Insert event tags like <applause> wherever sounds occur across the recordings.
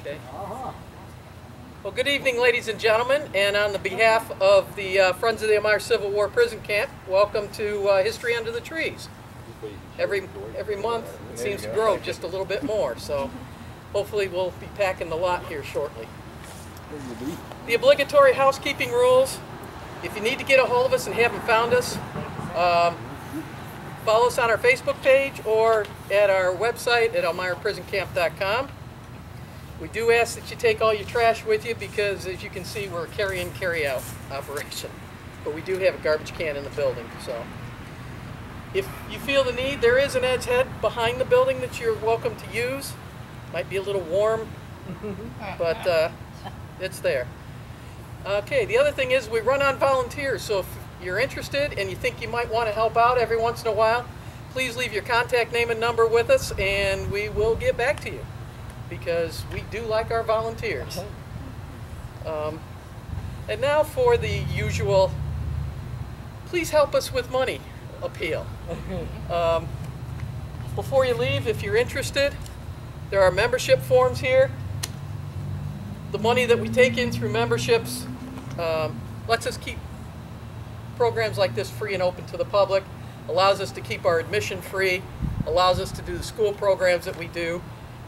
Okay. Well, good evening, ladies and gentlemen, and on the behalf of the uh, Friends of the Elmira Civil War Prison Camp, welcome to uh, History Under the Trees. Every every month it seems to grow just a little bit more, so hopefully we'll be packing the lot here shortly. The obligatory housekeeping rules. If you need to get a hold of us and haven't found us, um, follow us on our Facebook page or at our website at elmiraprisoncamp.com. We do ask that you take all your trash with you because, as you can see, we're a carry-in, carry-out <laughs> operation. But we do have a garbage can in the building, so. If you feel the need, there is an edge head behind the building that you're welcome to use. Might be a little warm, <laughs> but uh, it's there. Okay, the other thing is we run on volunteers, so if you're interested and you think you might want to help out every once in a while, please leave your contact name and number with us and we will get back to you because we do like our volunteers. Um, and now for the usual, please help us with money appeal. <laughs> Um, before you leave, if you're interested, there are membership forms here. The money that we take in through memberships um, lets us keep programs like this free and open to the public, allows us to keep our admission free, allows us to do the school programs that we do.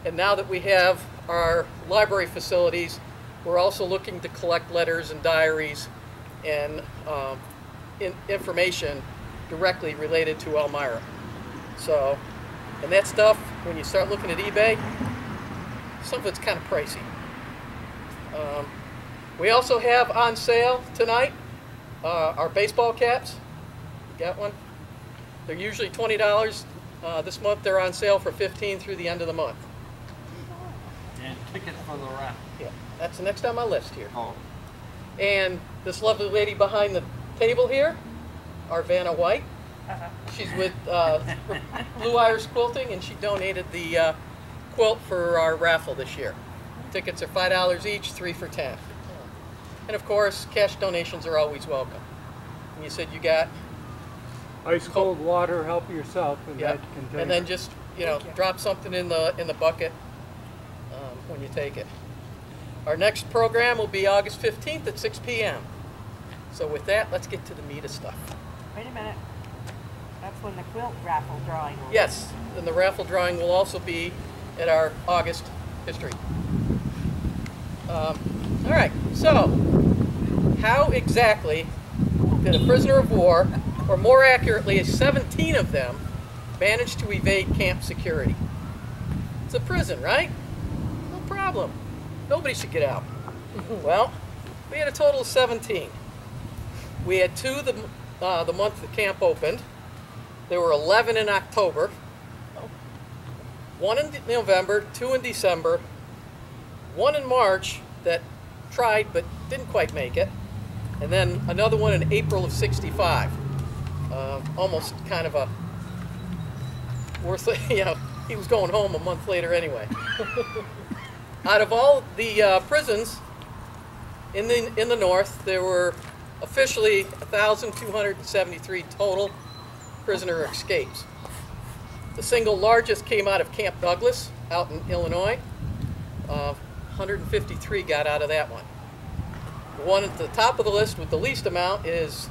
And now that we have our library facilities, we're also looking to collect letters and diaries and um, in information directly related to Elmira. So, and that stuff, when you start looking at eBay, some of it's kind of pricey. Um, we also have on sale tonight uh, our baseball caps. You got one? They're usually $20. Uh, this month they're on sale for 15 through the end of the month. And tickets for the raffle. Yeah, that's the next on my list here. Oh. And this lovely lady behind the table here, Arvana White. <laughs> She's with uh, Blue Iris Quilting, and she donated the uh, quilt for our raffle this year. Tickets are five dollars each, three for ten. And of course, cash donations are always welcome. And you said you got, Ice cold water, help yourself, and yeah, that contains. and then just you know drop something in the in the bucket when you take it. Our next program will be August 15th at 6 p.m. So with that, let's get to the meat of stuff. Wait a minute. That's when the quilt raffle drawing will. Yes, and the raffle drawing will also be at our August history. Um, all right, so how exactly did a prisoner of war, or more accurately, 17 of them, manage to evade camp security? It's a prison, right? Problem. Nobody should get out. Well, we had a total of 17. We had two the, uh, the month the camp opened. There were 11 in October, one in November, two in December, one in March that tried but didn't quite make it, and then another one in April of 65. Uh, almost kind of a worth, <laughs> you know, he was going home a month later anyway. Out of all the uh, prisons in the, in the north, there were officially 1,273 total prisoner escapes. The single largest came out of Camp Douglas out in Illinois. Uh, 153 got out of that one. The one at the top of the list with the least amount is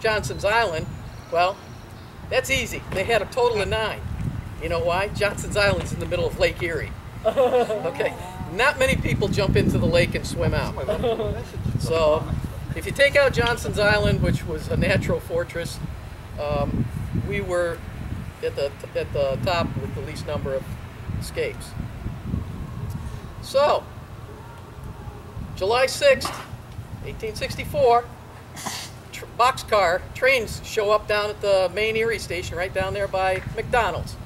Johnson's Island. Well, that's easy. They had a total of nine. You know why? Johnson's Island's in the middle of Lake Erie. <laughs> Okay, not many people jump into the lake and swim out. So, if you take out Johnson's Island, which was a natural fortress, um, we were at the at the top with the least number of escapes. So, July 6th, 1864, tr- boxcar trains show up down at the main Erie station right down there by McDonald's.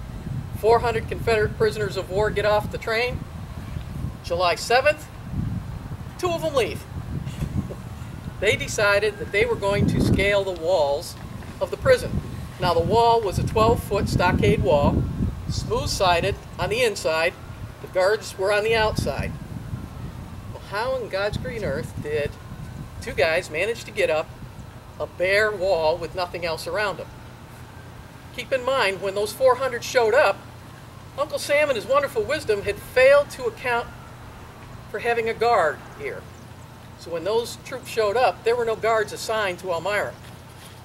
400 Confederate prisoners of war get off the train. July 7th, two of them leave. they decided that they were going to scale the walls of the prison. Now, the wall was a 12 foot stockade wall, smooth sided on the inside, the guards were on the outside. Well, how in God's green earth did two guys manage to get up a bare wall with nothing else around them? Keep in mind, when those 400 showed up, Uncle Sam, in his wonderful wisdom, had failed to account for having a guard here. So when those troops showed up, there were no guards assigned to Elmira.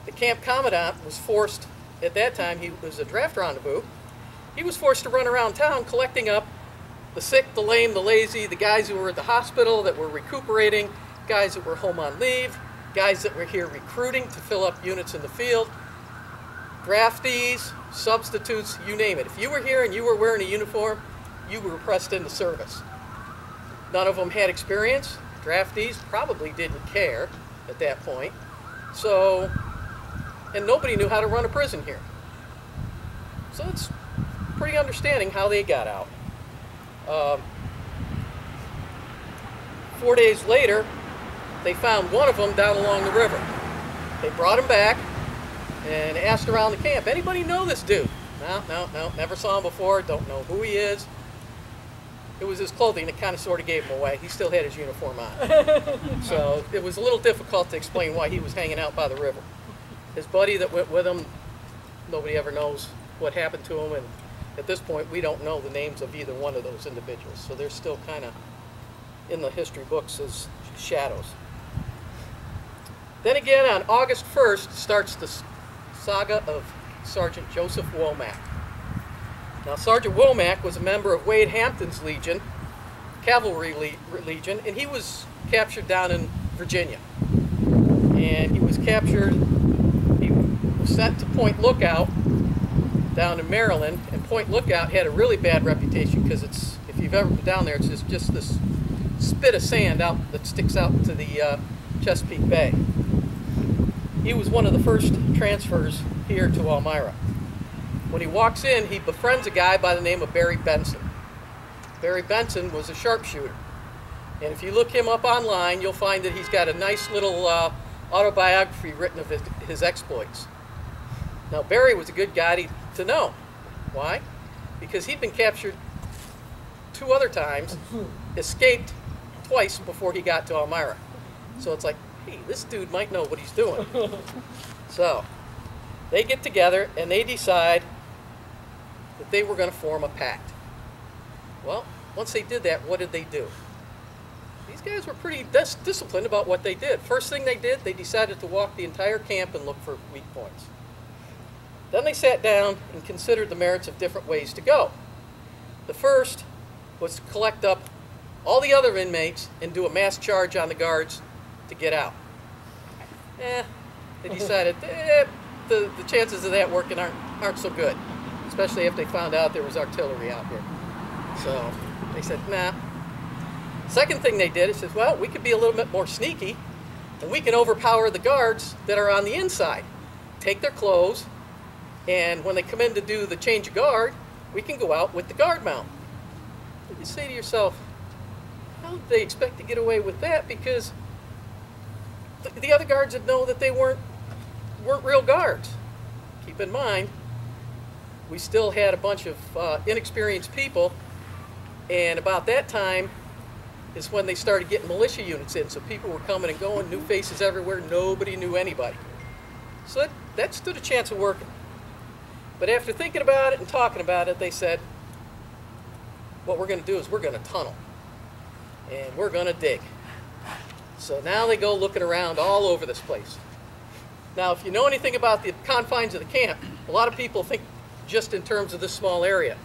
The camp commandant was forced, at that time, he was a draft rendezvous, he was forced to run around town collecting up the sick, the lame, the lazy, the guys who were at the hospital that were recuperating, guys that were home on leave, guys that were here recruiting to fill up units in the field, draftees, substitutes, you name it. If you were here and you were wearing a uniform, you were pressed into service. None of them had experience. Draftees probably didn't care at that point. So, and nobody knew how to run a prison here. So it's pretty understanding how they got out. Um, four days later, they found one of them down along the river. They brought him back and asked around the camp, anybody know this dude? No, no, no, never saw him before, don't know who he is. It was his clothing that kind of sort of gave him away. He still had his uniform on. <laughs> so it was a little difficult to explain why he was hanging out by the river. His buddy that went with him, nobody ever knows what happened to him, and at this point, we don't know the names of either one of those individuals. So they're still kind of in the history books as shadows. Then again, on August 1st starts the saga of Sergeant Joseph Womack. Now, Sergeant Womack was a member of Wade Hampton's Legion, Cavalry Le- Legion, and he was captured down in Virginia. And he was captured, he was sent to Point Lookout down in Maryland, and Point Lookout had a really bad reputation because it's, if you've ever been down there, it's just, just this spit of sand out that sticks out to the uh, Chesapeake Bay. He was one of the first transfers here to Elmira. When he walks in, he befriends a guy by the name of Berry Benson. Berry Benson was a sharpshooter. And if you look him up online, you'll find that he's got a nice little uh, autobiography written of his, his exploits. Now, Berry was a good guy to, to know. Why? Because he'd been captured two other times, <laughs> escaped twice before he got to Elmira. So it's like, hey, this dude might know what he's doing. <laughs> so they get together and they decide that they were going to form a pact. Well, once they did that, what did they do? These guys were pretty dis- disciplined about what they did. First thing they did, they decided to walk the entire camp and look for weak points. Then they sat down and considered the merits of different ways to go. The first was to collect up all the other inmates and do a mass charge on the guards to get out. Eh, they <laughs> decided eh, the, the chances of that working aren't, aren't so good, especially if they found out there was artillery out here. So they said, nah. Second thing they did is says, well, we could be a little bit more sneaky and we can overpower the guards that are on the inside. Take their clothes, and when they come in to do the change of guard, we can go out with the guard mount. You say to yourself, how did they expect to get away with that? Because the, the other guards would know that they weren't weren't real guards. Keep in mind, we still had a bunch of uh, inexperienced people, and about that time is when they started getting militia units in. So people were coming and going, new faces everywhere. Nobody knew anybody. So that, that stood a chance of working. But after thinking about it and talking about it, they said, what we're going to do is we're going to tunnel and we're going to dig. So now they go looking around all over this place. Now, if you know anything about the confines of the camp, a lot of people think just in terms of this small area.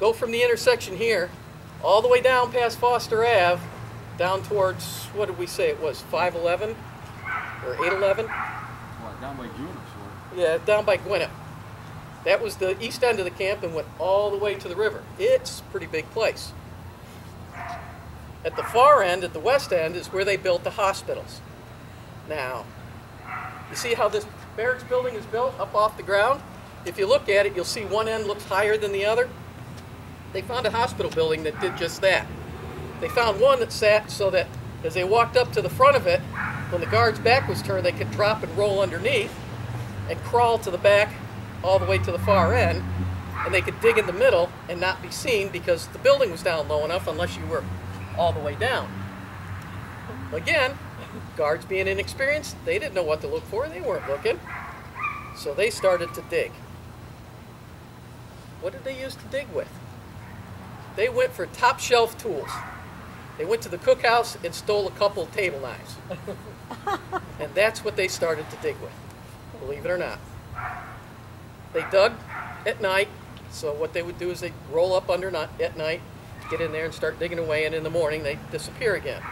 Go from the intersection here all the way down past Foster Ave, down towards, what did we say it was, 511 or 811? What, down by or? Yeah, down by Gwinnett. That was the east end of the camp and went all the way to the river. It's a pretty big place. At the far end, at the west end, is where they built the hospitals. Now, you see how this barracks building is built up off the ground? If you look at it, you'll see one end looks higher than the other. They found a hospital building that did just that. They found one that sat so that as they walked up to the front of it, when the guard's back was turned, they could drop and roll underneath and crawl to the back all the way to the far end, and they could dig in the middle and not be seen because the building was down low enough unless you were all the way down. Again, guards being inexperienced, they didn't know what to look for, they weren't looking. So they started to dig. What did they use to dig with? They went for top shelf tools. They went to the cookhouse and stole a couple table knives. <laughs> and that's what they started to dig with, believe it or not. They dug at night, so what they would do is they roll up under at night, get in there and start digging away, and in the morning they disappear again.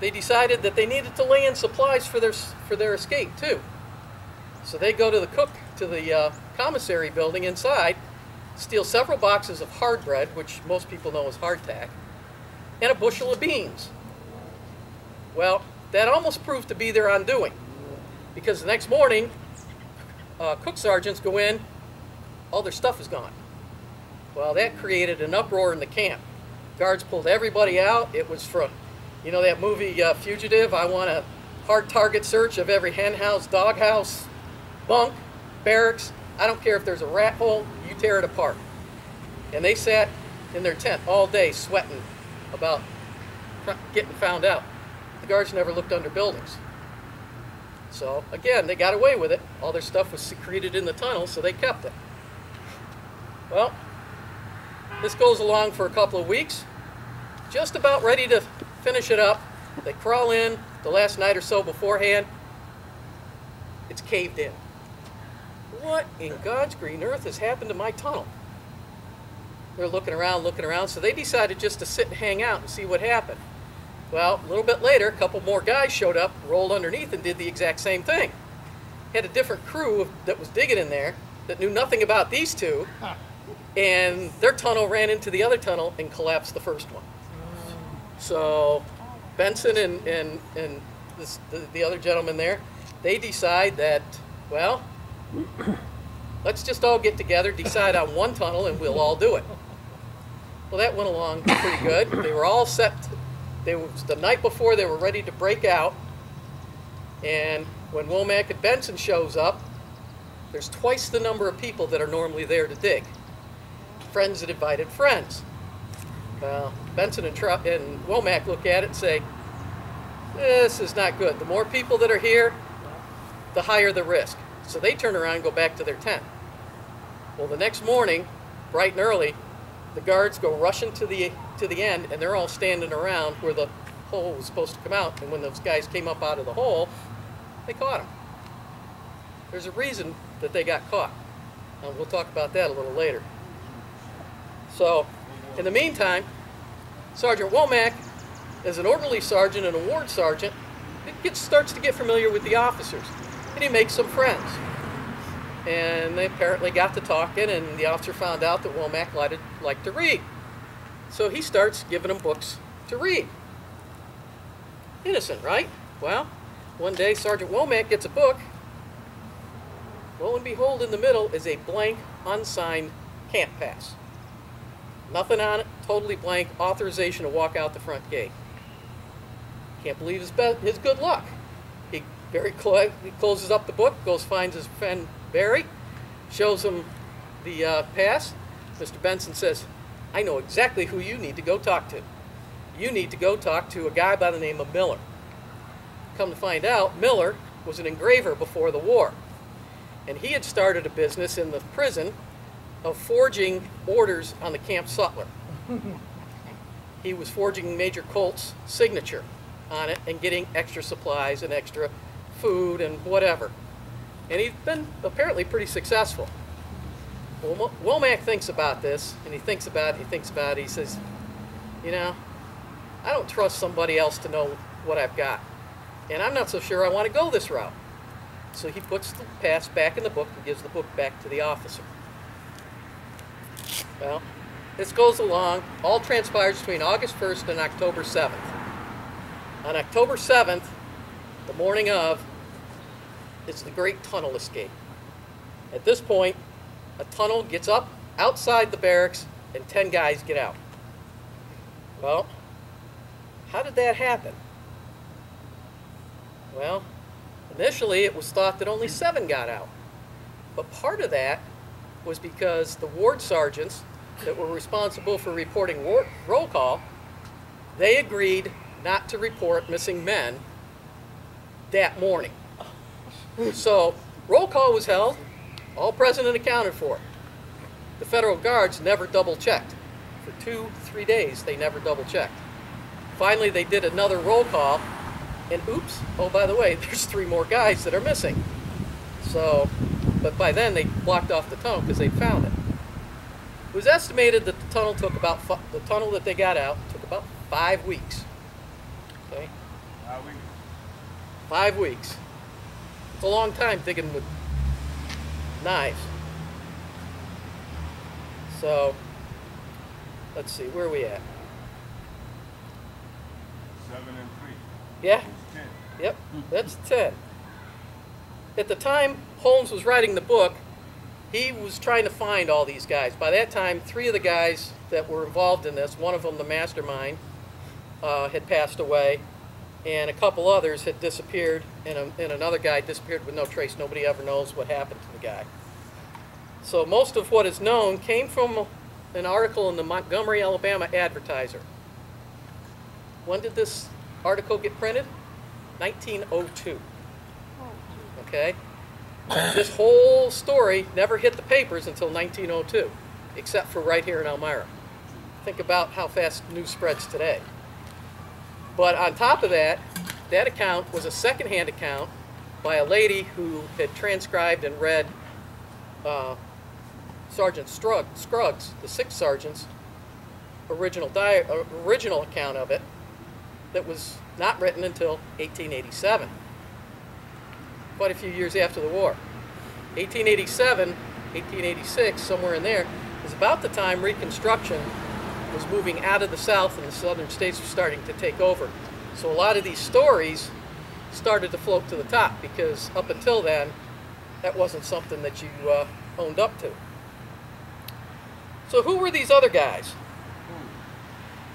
They decided that they needed to lay in supplies for their for their escape too. So they go to the cook to the uh, commissary building inside, steal several boxes of hard bread, which most people know as hardtack, and a bushel of beans. Well, that almost proved to be their undoing, because the next morning, uh, cook sergeants go in, all their stuff is gone. Well, that created an uproar in the camp. Guards pulled everybody out. It was from, you know, that movie uh, Fugitive. I want a hard target search of every hen house, dog house, bunk, barracks. I don't care if there's a rat hole, you tear it apart. And they sat in their tent all day sweating about getting found out. The guards never looked under buildings. So again, they got away with it. All their stuff was secreted in the tunnel, so they kept it. Well, this goes along for a couple of weeks. Just about ready to finish it up. They crawl in the last night or so beforehand. It's caved in. What in God's green earth has happened to my tunnel? They're looking around, looking around, so they decided just to sit and hang out and see what happened. Well, a little bit later, a couple more guys showed up, rolled underneath, and did the exact same thing. Had a different crew that was digging in there that knew nothing about these two, and their tunnel ran into the other tunnel and collapsed the first one. So Benson and, and, and this, the, the other gentleman there, they decide that, well, let's just all get together, decide on one tunnel, and we'll all do it. Well, that went along pretty good. They were all set. They was the night before they were ready to break out, and when Womack and Benson shows up, there's twice the number of people that are normally there to dig. Friends that invited friends. Well, Benson and, Tru- and Womack look at it and say, "This is not good. The more people that are here, the higher the risk." So they turn around and go back to their tent. Well, the next morning, bright and early, the guards go rushing to the to the end, and they're all standing around where the hole was supposed to come out. And when those guys came up out of the hole, they caught them. There's a reason that they got caught. And we'll talk about that a little later. So, in the meantime, Sergeant Womack, as an orderly sergeant and a ward sergeant, it gets, starts to get familiar with the officers, and he makes some friends. And they apparently got to talking, and the officer found out that Womack liked, to read. So he starts giving him books to read. Innocent, right? Well, one day Sergeant Womack gets a book. Lo and behold, in the middle is a blank, unsigned camp pass. Nothing on it, totally blank, authorization to walk out the front gate. Can't believe his, his good luck. Clo- he closes up the book, goes finds his friend Berry, shows him the uh, pass. Mr. Benson says, I know exactly who you need to go talk to. You need to go talk to a guy by the name of Miller. Come to find out, Miller was an engraver before the war. And he had started a business in the prison of forging orders on the Camp Sutler. <laughs> he was forging Major Colt's signature on it and getting extra supplies and extra food and whatever. And he's been apparently pretty successful. Well, Womack thinks about this, and he thinks about it, he thinks about it, he says, you know, I don't trust somebody else to know what I've got. And I'm not so sure I want to go this route. So he puts the pass back in the book and gives the book back to the officer. Well, this goes along, all transpires between August 1st and October 7th. On October 7th, the morning of, is the Great Tunnel Escape. At this point, a tunnel gets up outside the barracks and 10 guys get out. Well, how did that happen? Well, initially it was thought that only seven got out. But part of that was because the ward sergeants that were responsible for reporting roll call, they agreed not to report missing men that morning. So roll call was held, all present and accounted for. The federal guards never double checked. For two, three days, they never double checked. finally, they did another roll call, and oops, oh, by the way, <laughs> there's three more guys that are missing. So, but by then, they blocked off the tunnel because they found it. It was estimated that the tunnel took about, the tunnel that they got out took about five weeks. Okay? Uh, we, Five weeks. It's a long time digging with knives. So, let's see, where are we at? seven and three. Yeah, ten. yep, that's 10. At the time Holmes was writing the book, he was trying to find all these guys. By that time, three of the guys that were involved in this, one of them, the mastermind, uh, had passed away, and a couple others had disappeared, and, a, and another guy disappeared with no trace. Nobody ever knows what happened to the guy. So most of what is known came from an article in the Montgomery, Alabama Advertiser. When did this article get printed? 1902. Okay? This whole story never hit the papers until 1902, except for right here in Elmira. Think about how fast news spreads today. But on top of that, that account was a secondhand account by a lady who had transcribed and read uh, Sergeant Strug, Scruggs, the sixth sergeant's original, uh, original account of it that was not written until 1887, quite a few years after the war. 1887, 1886, somewhere in there, is about the time Reconstruction was moving out of the South and the southern states were starting to take over. So a lot of these stories started to float to the top because up until then, that wasn't something that you uh, owned up to. So who were these other guys?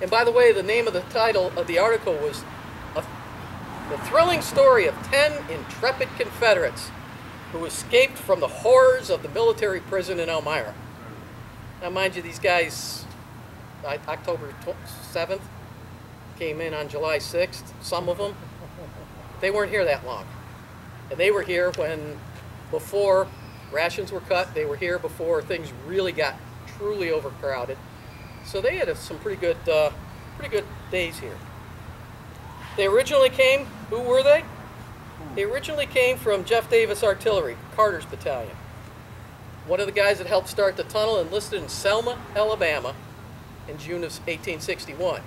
And by the way, the name of the title of the article was a, The Thrilling Story of 10 Intrepid Confederates Who Escaped from the Horrors of the Military Prison in Elmira. Now, mind you, these guys, October 7th, came in on July 6th, some of them. They weren't here that long. And they were here when, before rations were cut, they were here before things really got truly overcrowded. So they had some pretty good, uh, pretty good days here. They originally came. Who were they? They originally came from Jeff Davis Artillery, Carter's battalion. One of the guys that helped start the tunnel enlisted in Selma, Alabama, in June of 1861.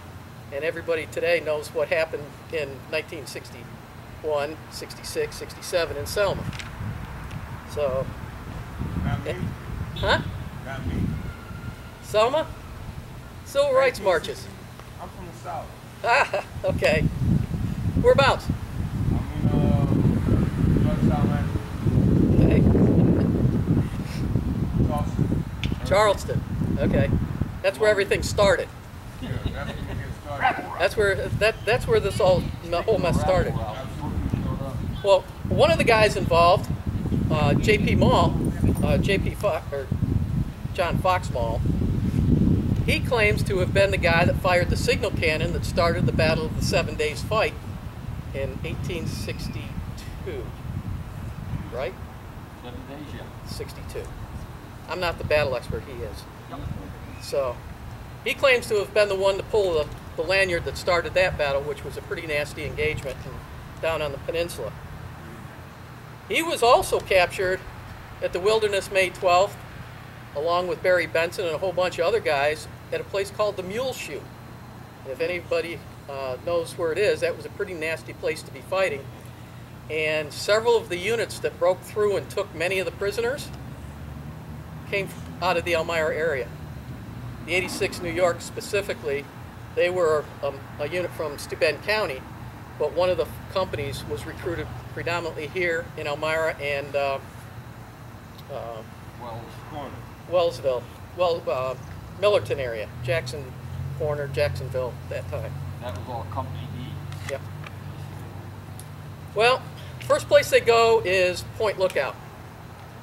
And everybody today knows what happened in 1961, 66, 67 in Selma. So, Not me. huh? Not me. Selma? Civil rights marches. I'm from the south. Ah, <laughs> okay. Whereabouts? I'm in uh, Georgetown, Okay. Charleston. Charleston. Okay. That's where everything started. That's when you get started. That's where that that's where this all the whole mess started. Well, one of the guys involved, uh, J.P. Maull, uh, J.P. Fox or John Fox Maull, he claims to have been the guy that fired the signal cannon that started the Battle of the Seven Days Fight in 1862. Right? Seven days, yeah. 62. I'm not the battle expert, he is. So, he claims to have been the one to pull the, the lanyard that started that battle, which was a pretty nasty engagement down on the peninsula. He was also captured at the Wilderness May 12th, along with Berry Benson and a whole bunch of other guys, at a place called the Mule Shoe. If anybody uh, knows where it is, that was a pretty nasty place to be fighting. And several of the units that broke through and took many of the prisoners came out of the Elmira area. The 86 New York specifically, they were um, a unit from Steuben County, but one of the companies was recruited predominantly here in Elmira and uh, uh, Well, Corner. Wellsville, well, uh, Millerton area, Jackson Corner, Jacksonville, that time. that was all company E. Yep. Well, first place they go is Point Lookout.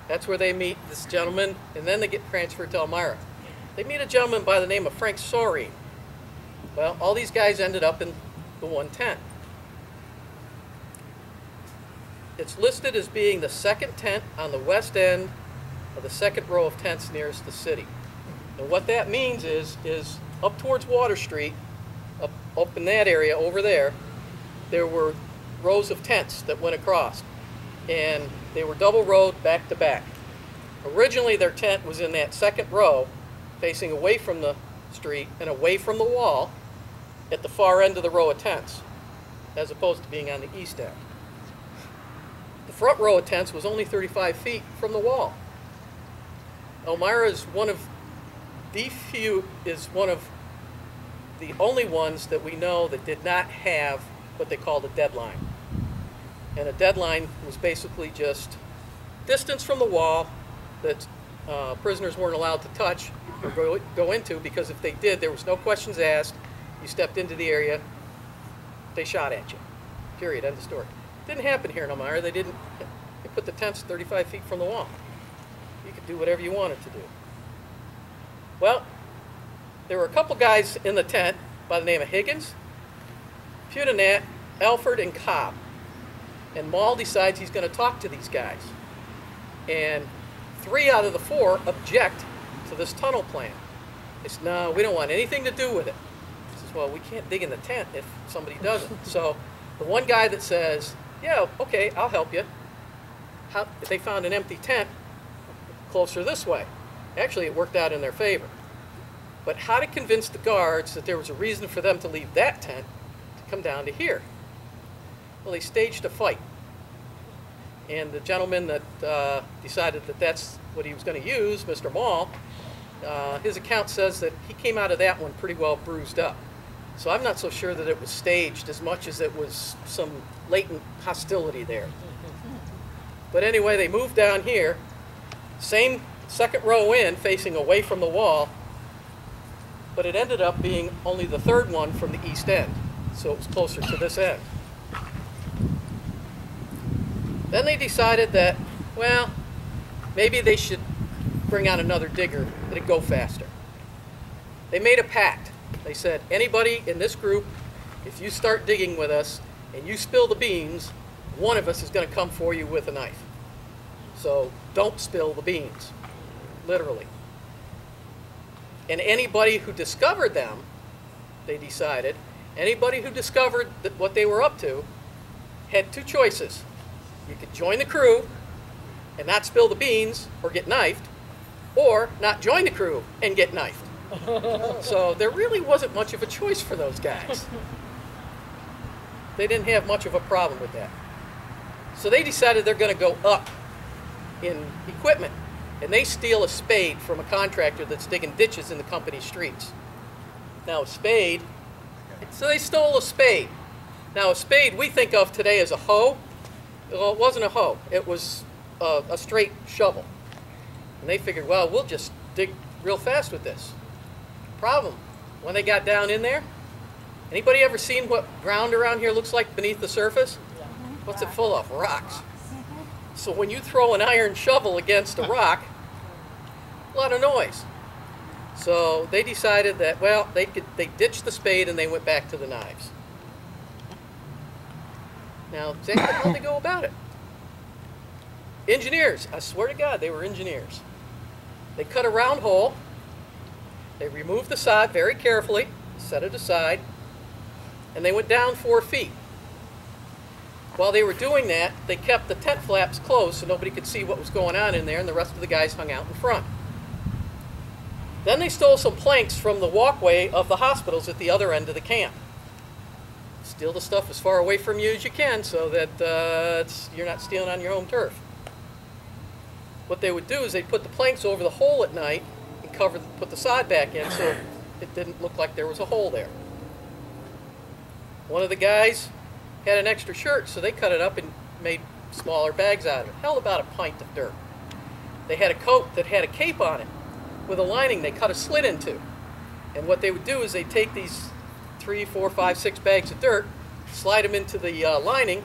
That's where they meet this gentleman, and then they get transferred to Elmira. They meet a gentleman by the name of Frank Soreen. Well, all these guys ended up in the 110. It's listed as being the second tent on the west end of the second row of tents nearest the city. And what that means is, is up towards Water Street, up up in that area over there, there were rows of tents that went across. And they were double rowed back to back. Originally, their tent was in that second row, facing away from the street and away from the wall at the far end of the row of tents, as opposed to being on the east end. The front row of tents was only 35 feet from the wall. Elmira is one of the few, is one of the only ones that we know that did not have what they called a deadline. And a deadline was basically just distance from the wall that uh, prisoners weren't allowed to touch or go, go into because if they did, there was no questions asked. You stepped into the area, they shot at you. Period. End of story. Didn't happen here in Elmira. They didn't. They put the tents 35 feet from the wall. You could do whatever you wanted to do. Well, there were a couple guys in the tent by the name of Higgins, Putegnat, Alford, and Cobb. And Maull decides he's going to talk to these guys. And three out of the four object to this tunnel plan. They said, no, we don't want anything to do with it. He says, well, we can't dig in the tent if somebody doesn't. <laughs> so the one guy that says, yeah, okay, I'll help you. How, they found an empty tent closer this way. Actually, it worked out in their favor. But how to convince the guards that there was a reason for them to leave that tent to come down to here? Well, they staged a fight. And the gentleman that uh, decided that that's what he was going to use, Mr. Maull, uh, his account says that he came out of that one pretty well bruised up. So I'm not so sure that it was staged as much as it was some latent hostility there. But anyway, they moved down here, same second row in, facing away from the wall, but it ended up being only the third one from the east end, so it was closer to this end. Then they decided that, well, maybe they should bring out another digger that'd go faster. They made a pact. They said, anybody in this group, if you start digging with us and you spill the beans, one of us is going to come for you with a knife. So don't spill the beans, literally. And anybody who discovered them, they decided, anybody who discovered what they were up to had two choices. You could join the crew and not spill the beans or get knifed, or not join the crew and get knifed. <laughs> so there really wasn't much of a choice for those guys. They didn't have much of a problem with that. So they decided they're going to go up in equipment. And they steal a spade from a contractor that's digging ditches in the company streets. Now, a spade, so they stole a spade. Now, a spade we think of today as a hoe. Well, it wasn't a hoe, it was a, a straight shovel. And they figured, well, we'll just dig real fast with this. Problem, when they got down in there, anybody ever seen what ground around here looks like beneath the surface? What's it full of? Rocks. So when you throw an iron shovel against a rock, a lot of noise. So they decided that, well, they could they ditched the spade and they went back to the knives. Now, exactly how they go about it? Engineers, I swear to God, they were engineers. They cut a round hole, they removed the sod very carefully, set it aside, and they went down four feet. While they were doing that, they kept the tent flaps closed so nobody could see what was going on in there, and the rest of the guys hung out in front. Then they stole some planks from the walkway of the hospitals at the other end of the camp. Steal the stuff as far away from you as you can so that uh, you're not stealing on your home turf. What they would do is they'd put the planks over the hole at night and cover, put the sod back in so it didn't look like there was a hole there. One of the guys had an extra shirt, so they cut it up and made smaller bags out of it. Held about a pint of dirt. They had a coat that had a cape on it with a lining they cut a slit into. And what they would do is they'd take these three, four, five, six bags of dirt, slide them into the uh, lining.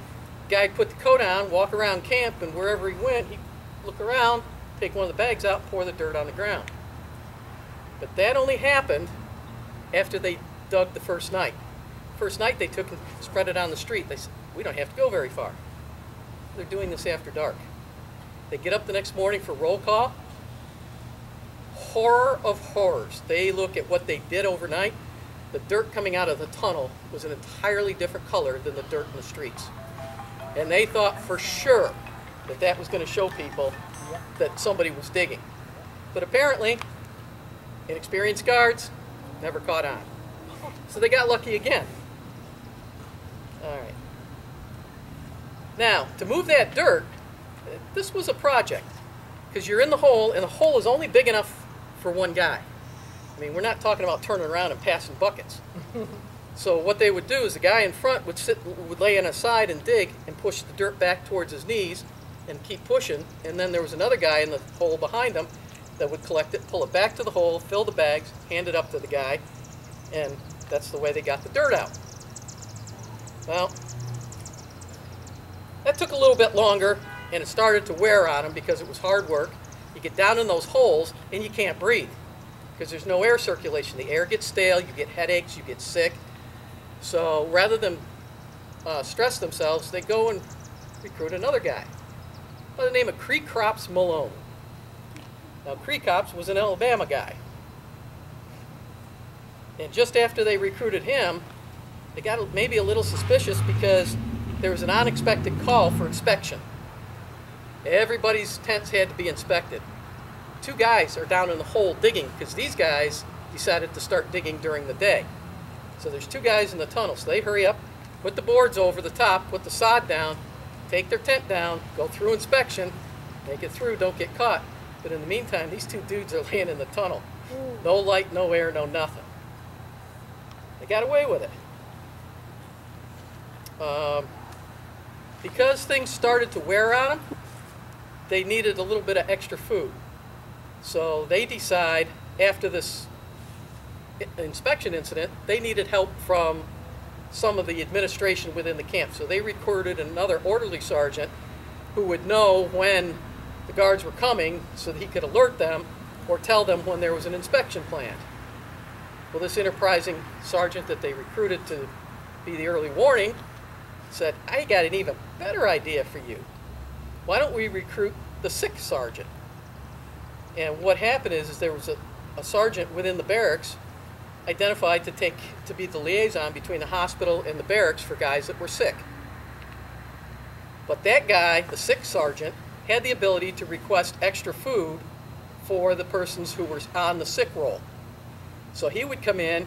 Guy'd put the coat on, walk around camp, and wherever he went, he'd look around, take one of the bags out, pour the dirt on the ground. But that only happened after they dug the first night. First night they took and spread it on the street. They said, we don't have to go very far. They're doing this after dark. They get up the next morning for roll call. Horror of horrors. They look at what they did overnight. The dirt coming out of the tunnel was an entirely different color than the dirt in the streets. And they thought for sure that that was going to show people that somebody was digging. But apparently, inexperienced guards never caught on. So they got lucky again. All right. Now, to move that dirt, this was a project because you're in the hole, and the hole is only big enough for one guy. I mean, we're not talking about turning around and passing buckets. <laughs> so what they would do is the guy in front would sit, would lay on his side and dig and push the dirt back towards his knees and keep pushing. And then there was another guy in the hole behind him that would collect it, pull it back to the hole, fill the bags, hand it up to the guy, and that's the way they got the dirt out. Well, that took a little bit longer, and it started to wear on him because it was hard work. You get down in those holes, and you can't breathe because there's no air circulation. The air gets stale, you get headaches, you get sick. So rather than uh, stress themselves, they go and recruit another guy by the name of Cecrops Malone. Now, Cecrops was an Alabama guy. And just after they recruited him, they got maybe a little suspicious because there was an unexpected call for inspection. Everybody's tents had to be inspected. Two guys are down in the hole digging because these guys decided to start digging during the day. So there's two guys in the tunnel, so they hurry up, put the boards over the top, put the sod down, take their tent down, go through inspection, make it through, don't get caught. But in the meantime, these two dudes are <laughs> laying in the tunnel. No light, no air, no nothing. They got away with it. Um, because things started to wear on them, they needed a little bit of extra food. So they decide after this inspection incident, they needed help from some of the administration within the camp. So they recruited another orderly sergeant who would know when the guards were coming so that he could alert them or tell them when there was an inspection planned. Well, this enterprising sergeant that they recruited to be the early warning said, I got an even better idea for you. Why don't we recruit the sick sergeant? And what happened is, is there was a, a sergeant within the barracks identified to take to be the liaison between the hospital and the barracks for guys that were sick. But that guy, the sick sergeant, had the ability to request extra food for the persons who were on the sick roll. So he would come in,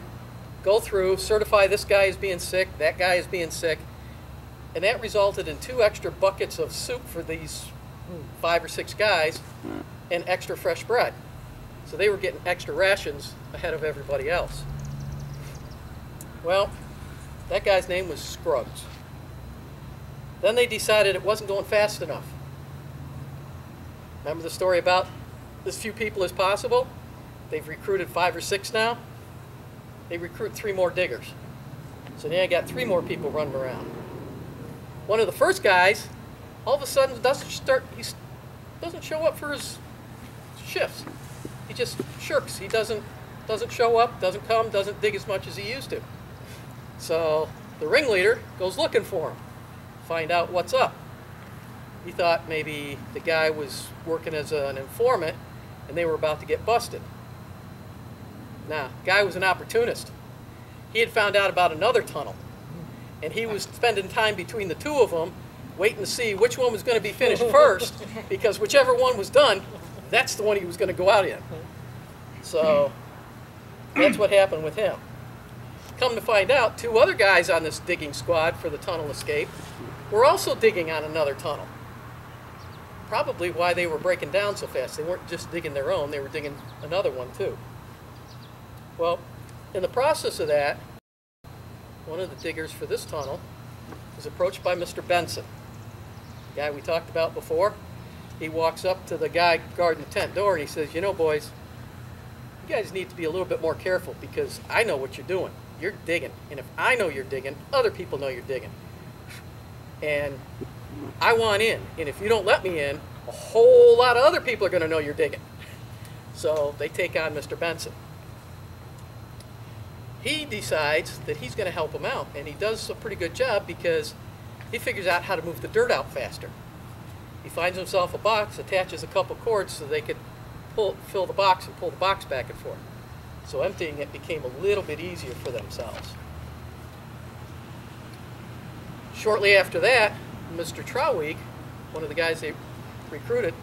go through, certify this guy is being sick, that guy is being sick, and that resulted in two extra buckets of soup for these five or six guys and extra fresh bread. So they were getting extra rations ahead of everybody else. Well, that guy's name was Scruggs. Then they decided it wasn't going fast enough. Remember the story about as few people as possible? They've recruited five or six now. They recruit three more diggers. So now I got three more people running around. One of the first guys, all of a sudden, doesn't start. He doesn't show up for his shifts. He just shirks. He doesn't doesn't show up, doesn't come, doesn't dig as much as he used to. So the ringleader goes looking for him, find out what's up. He thought maybe the guy was working as an informant and they were about to get busted. Now, guy was an opportunist. He had found out about another tunnel, and he was spending time between the two of them, waiting to see which one was going to be finished <laughs> first, because whichever one was done, that's the one he was going to go out in. So that's what happened with him. Come to find out, two other guys on this digging squad for the tunnel escape were also digging on another tunnel. Probably why they were breaking down so fast. They weren't just digging their own, they were digging another one too. Well, in the process of that, one of the diggers for this tunnel was approached by Mr. Benson, the guy we talked about before. He walks up to the guy guarding the tent door and he says, You know, boys, you guys need to be a little bit more careful because I know what you're doing. You're digging. And if I know you're digging, other people know you're digging. And I want in. And if you don't let me in, a whole lot of other people are going to know you're digging. So they take on Mr. Benson. He decides that he's going to help him out. And he does a pretty good job because he figures out how to move the dirt out faster. He finds himself a box, attaches a couple cords so they could pull, fill the box and pull the box back and forth. So emptying it became a little bit easier for themselves. Shortly after that, Mr. Traweek, one of the guys they recruited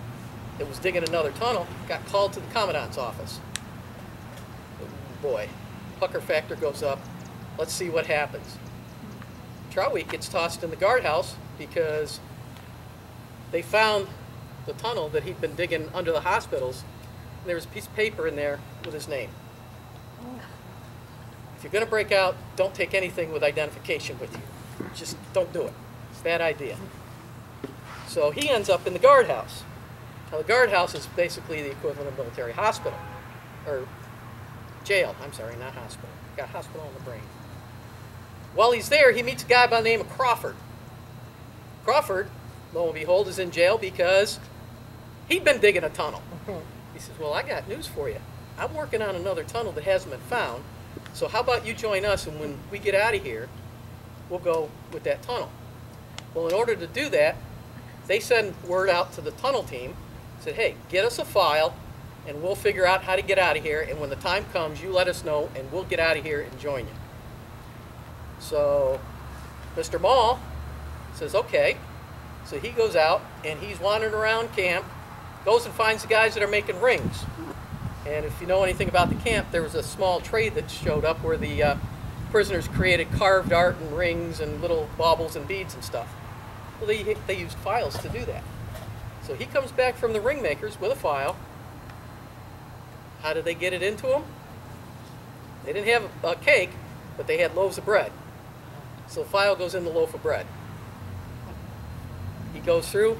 that was digging another tunnel, got called to the commandant's office. Boy, pucker factor goes up. Let's see what happens. Traweek gets tossed in the guardhouse because they found the tunnel that he'd been digging under the hospitals. And there was a piece of paper in there with his name. If you're going to break out, don't take anything with identification with you. Just don't do it. It's a bad idea. So he ends up in the guardhouse. Now, the guardhouse is basically the equivalent of military hospital, or jail. I'm sorry, not hospital. Got hospital in the brain. While he's there, he meets a guy by the name of Crawford. Crawford, lo and behold, is in jail because he'd been digging a tunnel. <laughs> He says, Well, I got news for you. I'm working on another tunnel that hasn't been found. So how about you join us and when we get out of here, we'll go with that tunnel. Well, in order to do that, they send word out to the tunnel team, said, hey, get us a file and we'll figure out how to get out of here. And when the time comes, you let us know and we'll get out of here and join you. So Mr. Maull says, okay. So he goes out and he's wandering around camp, goes and finds the guys that are making rings. And if you know anything about the camp, there was a small trade that showed up where the uh, prisoners created carved art and rings and little baubles and beads and stuff. Well, they, they used files to do that. So he comes back from the ring makers with a file. How did they get it into him? They didn't have a, a cake, but they had loaves of bread. So the file goes in the loaf of bread. Goes through,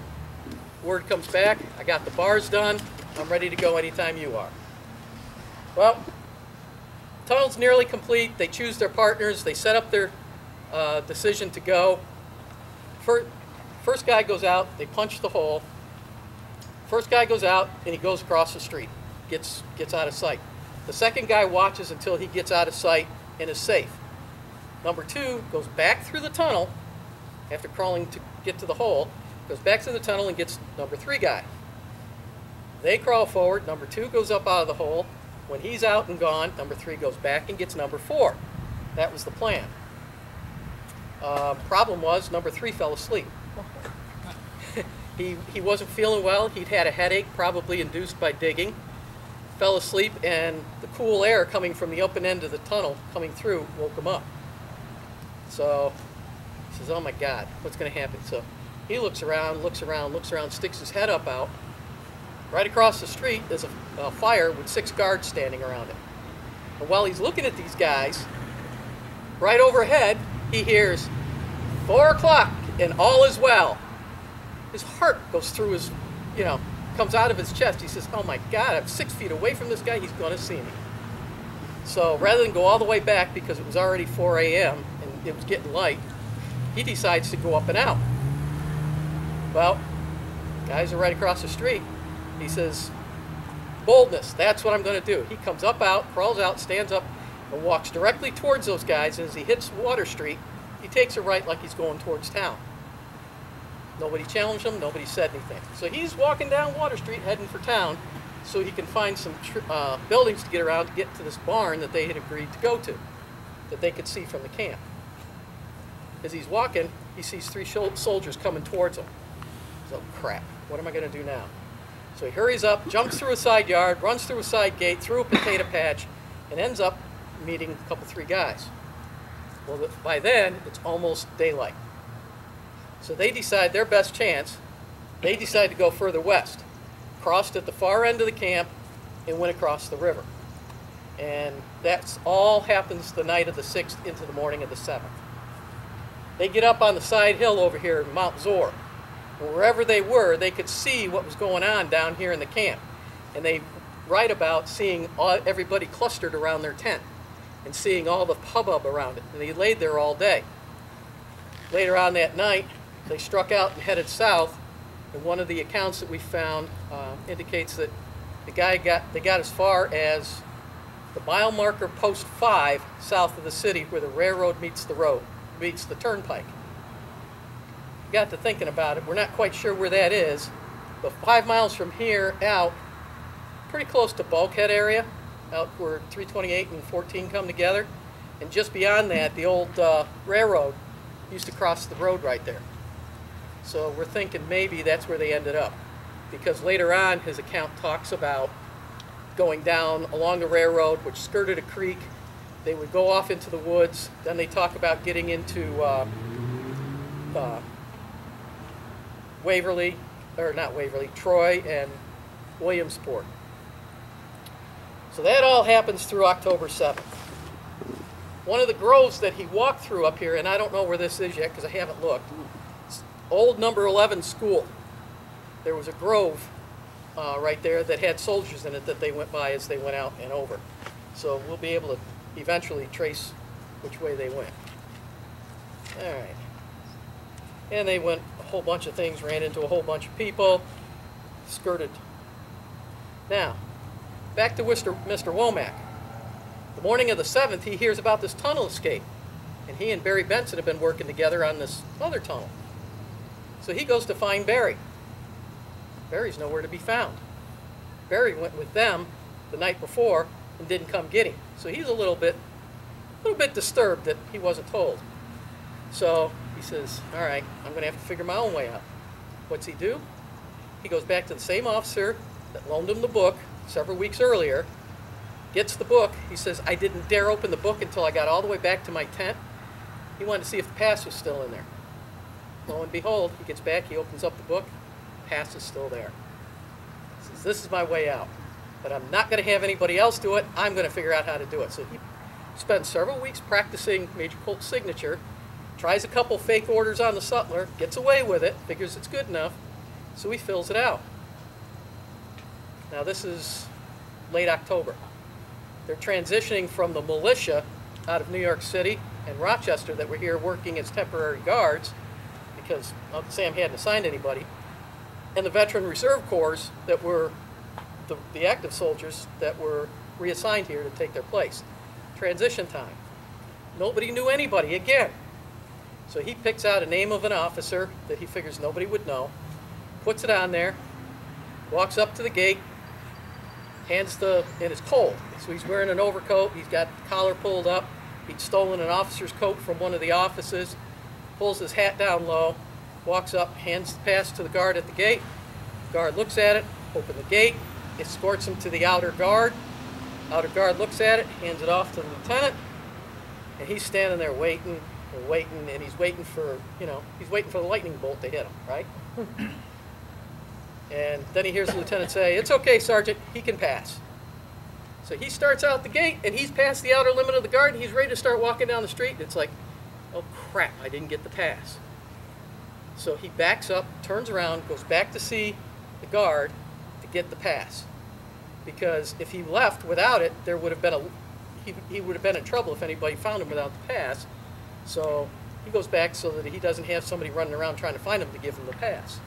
word comes back, I got the bars done, I'm ready to go anytime you are. Well, tunnel's nearly complete. They choose their partners. They set up their uh, decision to go. First, first guy goes out. They punch the hole. First guy goes out and he goes across the street, gets gets out of sight. The second guy watches until he gets out of sight and is safe. Number two goes back through the tunnel after crawling to get to the hole. Goes back to the tunnel and gets number three guy. They crawl forward. Number two goes up out of the hole. When he's out and gone, number three goes back and gets number four. That was the plan. Uh, problem was, number three fell asleep. <laughs> he, he wasn't feeling well. He'd had a headache, probably induced by digging. Fell asleep, and the cool air coming from the open end of the tunnel coming through woke him up. So he says, Oh my God, what's going to happen? So he looks around, looks around, looks around, sticks his head up out. Right across the street is a, a fire with six guards standing around it. And while he's looking at these guys, right overhead, he hears, four o'clock and all is well. His heart goes through his, you know, comes out of his chest. He says, oh my God, I'm six feet away from this guy. He's going to see me. So rather than go all the way back because it was already 4 a.m. and it was getting light, he decides to go up and out. Well, guys are right across the street. He says, boldness, that's what I'm going to do. He comes up out, crawls out, stands up, and walks directly towards those guys. And as he hits Water Street, he takes a right like he's going towards town. Nobody challenged him, nobody said anything. So he's walking down Water Street heading for town so he can find some uh, buildings to get around to get to this barn that they had agreed to go to, that they could see from the camp. As he's walking, he sees three soldiers coming towards him. So, crap, what am I going to do now? So he hurries up, jumps through a side yard, runs through a side gate, through a potato patch, and ends up meeting a couple, three guys. Well, by then, it's almost daylight. So they decide their best chance, they decide to go further west. Crossed at the far end of the camp and went across the river. And that's all happens the night of the 6th into the morning of the 7th. They get up on the side hill over here in Mount Zoar. Wherever they were, they could see what was going on down here in the camp. And they write about seeing all, everybody clustered around their tent and seeing all the hubbub around it. And they laid there all day. Later on that night, they struck out and headed south. And one of the accounts that we found uh, indicates that the guy got they got as far as the mile marker post five south of the city, where the railroad meets the road, meets the turnpike. Got to thinking about it. We're not quite sure where that is, but five miles from here out, pretty close to Bulkhead area, out where 328 and 14 come together. And just beyond that, the old uh, railroad used to cross the road right there. So we're thinking maybe that's where they ended up. Because later on, his account talks about going down along the railroad, which skirted a creek. They would go off into the woods. Then they talk about getting into uh, uh, Waverly, or not Waverly, Troy and Williamsport. So that all happens through October 7th. One of the groves that he walked through up here, and I don't know where this is yet because I haven't looked, old number 11 school. There was a grove uh, right there that had soldiers in it that they went by as they went out and over. So we'll be able to eventually trace which way they went. All right. And they went whole bunch of things, ran into a whole bunch of people, skirted. Now, back to Mr. Mr. Womack. The morning of the 7th, he hears about this tunnel escape. And he and Berry Benson have been working together on this other tunnel. So he goes to find Berry. Berry's nowhere to be found. Berry went with them the night before and didn't come get him. So he's a little bit, a little bit disturbed that he wasn't told. So he says, all right, I'm going to have to figure my own way out. What's he do? He goes back to the same officer that loaned him the book several weeks earlier, gets the book. He says, I didn't dare open the book until I got all the way back to my tent. He wanted to see if the pass was still in there. Lo and behold, he gets back, he opens up the book, pass is still there. He says, This is my way out. But I'm not going to have anybody else do it. I'm going to figure out how to do it. So he spends several weeks practicing Major Colt's signature, tries a couple fake orders on the sutler, gets away with it, figures it's good enough, so he fills it out. Now this is late October. They're transitioning from the militia out of New York City and Rochester that were here working as temporary guards because Sam hadn't assigned anybody, and the veteran reserve corps that were the, the active soldiers that were reassigned here to take their place. Transition time. Nobody knew anybody again. So he picks out a name of an officer that he figures nobody would know, puts it on there, walks up to the gate, hands the, and it's cold. So he's wearing an overcoat, he's got the collar pulled up, he'd stolen an officer's coat from one of the offices, pulls his hat down low, walks up, hands the pass to the guard at the gate. Guard looks at it, open the gate, escorts him to the outer guard. Outer guard looks at it, hands it off to the lieutenant, and he's standing there waiting waiting, and he's waiting for, you know, he's waiting for the lightning bolt to hit him, right? Hmm. and then he hears the lieutenant say, It's okay, Sergeant, he can pass. So he starts out the gate, and he's past the outer limit of the guard, and he's ready to start walking down the street, and it's like, oh crap, I didn't get the pass. So he backs up, turns around, goes back to see the guard to get the pass. Because if he left without it, there would have been a he, he would have been in trouble if anybody found him without the pass. So he goes back so that he doesn't have somebody running around trying to find him to give him the pass.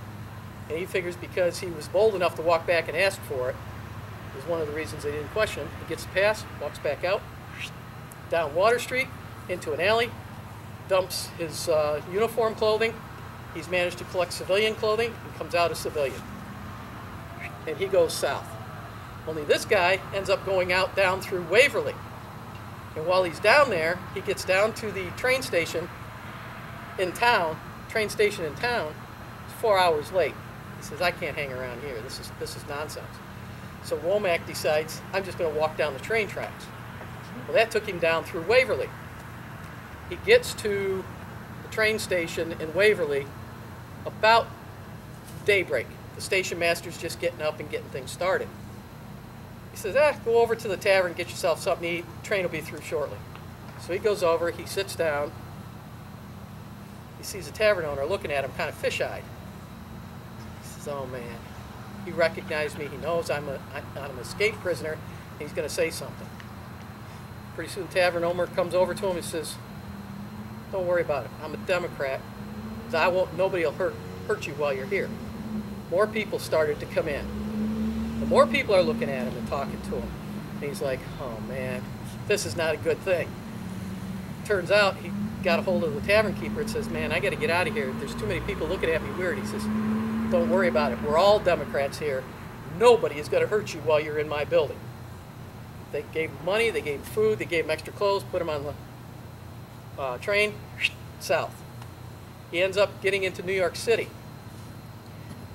And he figures because he was bold enough to walk back and ask for it, is one of the reasons they didn't question him. He gets the pass, walks back out, down Water Street, into an alley, dumps his uh, uniform clothing. He's managed to collect civilian clothing and comes out a civilian. And he goes south. Only this guy ends up going out down through Waverly. And while he's down there, he gets down to the train station in town, train station in town, it's four hours late. He says, I can't hang around here. This is, this is nonsense. So Womack decides, I'm just going to walk down the train tracks. Well, that took him down through Waverly. He gets to the train station in Waverly about daybreak. The station master's just getting up and getting things started. Says, ah, go over to the tavern, get yourself something to eat. Train will be through shortly. So he goes over, he sits down. He sees the tavern owner looking at him kind of fish-eyed. He says, oh man. He recognized me. He knows I'm, a, I'm an escaped prisoner. He's going to say something. Pretty soon, tavern owner comes over to him and says, don't worry about it. I'm a Democrat. I won't, nobody will hurt, hurt you while you're here. More people started to come in. The more people are looking at him and talking to him. And he's like, oh man, this is not a good thing. Turns out he got a hold of the tavern keeper and says, man, I got to get out of here. There's too many people looking at me weird. He says, don't worry about it. We're all Democrats here. Nobody is going to hurt you while you're in my building. They gave him money, they gave him food, they gave him extra clothes, put him on the uh, train, south. He ends up getting into New York City.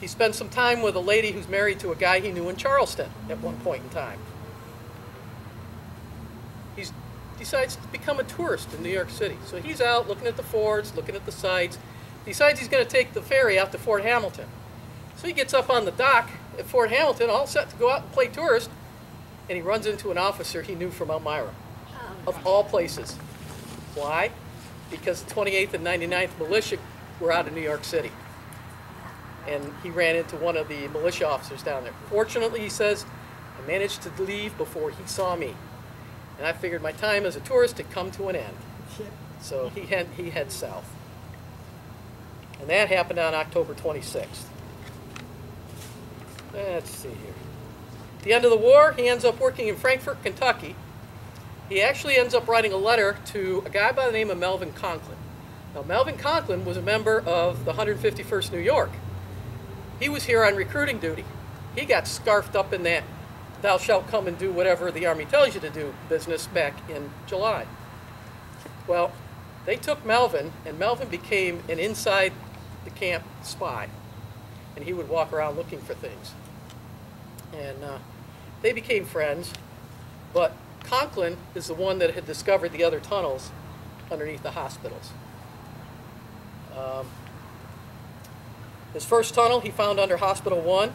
He spends some time with a lady who's married to a guy he knew in Charleston at one point in time. He decides to become a tourist in New York City. So he's out looking at the forts, looking at the sights, decides he's going to take the ferry out to Fort Hamilton. So he gets up on the dock at Fort Hamilton, all set to go out and play tourist, and he runs into an officer he knew from Elmira, of all places. Why? Because the 28th and 99th militia were out of New York City. And he ran into one of the militia officers down there. Fortunately, he says, I managed to leave before he saw me. And I figured my time as a tourist had come to an end. <laughs> So he, head, he heads south. And that happened on October 26th. Let's see here. At the end of the war, he ends up working in Frankfort, Kentucky. He actually ends up writing a letter to a guy by the name of Melvin Conklin. Now, Melvin Conklin was a member of the 151st New York. He was here on recruiting duty. He got scarfed up in that thou shalt come and do whatever the Army tells you to do business back in July. Well, they took Melvin, and Melvin became an inside the camp spy. And he would walk around looking for things. And uh, they became friends, but Conklin is the one that had discovered the other tunnels underneath the hospitals. Um, his first tunnel he found under Hospital 1.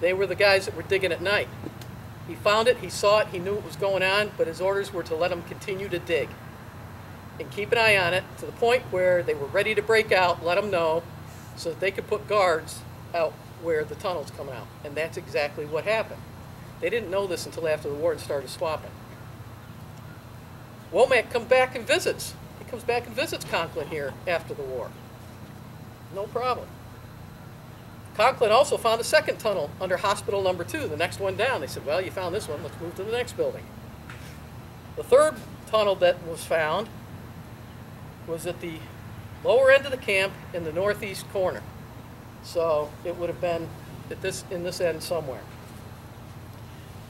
They were the guys that were digging at night. He found it, he saw it, he knew what was going on, but his orders were to let them continue to dig and keep an eye on it to the point where they were ready to break out, let them know, so that they could put guards out where the tunnels come out. And that's exactly what happened. They didn't know this until after the war and started swapping. Womack comes back and visits. He comes back and visits Conklin here after the war. No problem. Conklin also found a second tunnel under hospital number two, the next one down. They said, well, you found this one, let's move to the next building. The third tunnel that was found was at the lower end of the camp in the northeast corner. So it would have been at this, in this end somewhere.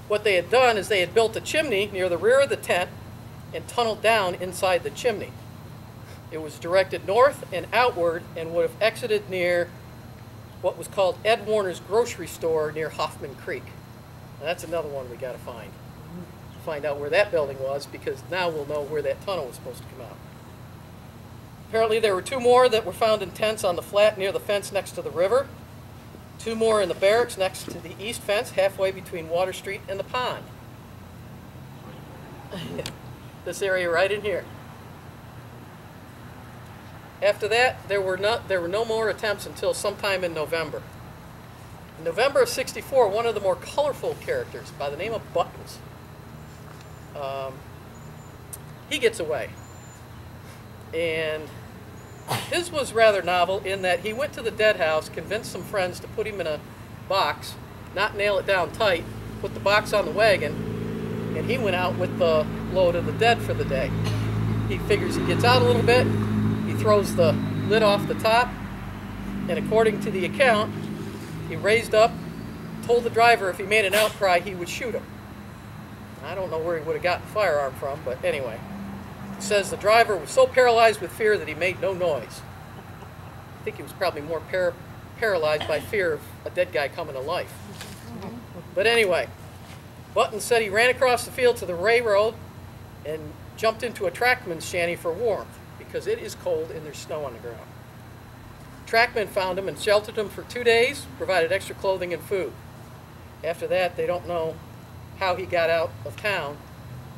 What they had done is they had built a chimney near the rear of the tent and tunneled down inside the chimney. It was directed north and outward and would have exited near what was called Ed Warner's grocery store near Hoffman Creek. Now, that's another one we got to find. Find out where that building was because now we'll know where that tunnel was supposed to come out. Apparently there were two more that were found in tents on the flat near the fence next to the river. Two more in the barracks next to the east fence halfway between Water Street and the pond. <laughs> this area right in here. After that, there were, not, there were no more attempts until sometime in November. In November of 64, one of the more colorful characters by the name of Buttons, um, he gets away. And his was rather novel in that he went to the dead house, convinced some friends to put him in a box, not nail it down tight, put the box on the wagon, and he went out with the load of the dead for the day. He figures he gets out a little bit, throws the lid off the top, and according to the account, he raised up, told the driver if he made an outcry, he would shoot him. I don't know where he would have gotten the firearm from, but anyway. It says the driver was so paralyzed with fear that he made no noise. I think he was probably more par paralyzed by fear of a dead guy coming to life. But anyway, Button said he ran across the field to the railroad and jumped into a trackman's shanty for warmth because it is cold and there's snow on the ground. Trackmen found him and sheltered him for two days, provided extra clothing and food. After that, they don't know how he got out of town.